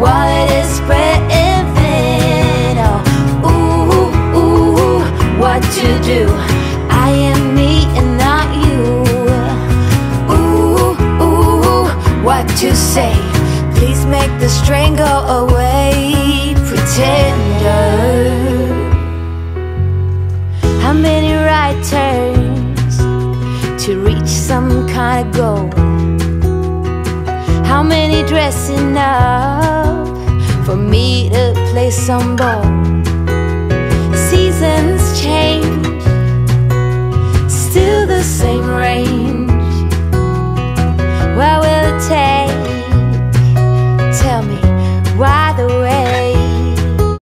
what is prevent? Oh, ooh, ooh, ooh, what to do? I am me and not you. Ooh, ooh, what to say? Please make the strain go away, pretender. How many right turns to reach some kind of goal? How many dressing up? play some ball.